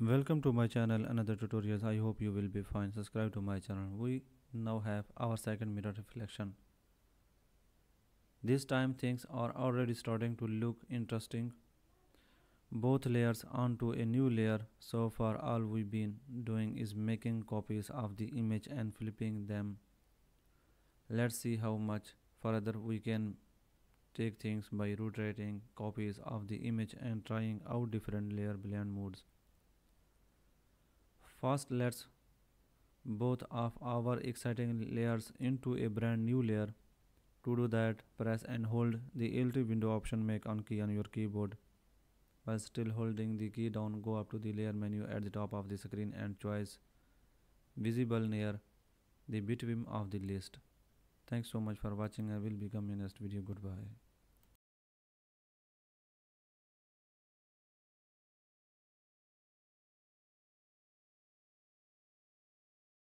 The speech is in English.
welcome to my channel another tutorials. I hope you will be fine. Subscribe to my channel. We now have our second mirror reflection. This time things are already starting to look interesting. Both layers onto a new layer. So far all we've been doing is making copies of the image and flipping them. Let's see how much further we can take things by rotating copies of the image and trying out different layer blend modes First let's both of our exciting layers into a brand new layer. To do that, press and hold the Alt window option make on key on your keyboard. While still holding the key down, go up to the layer menu at the top of the screen and choose visible near the bitwim of the list. Thanks so much for watching. I will become in next video. Goodbye.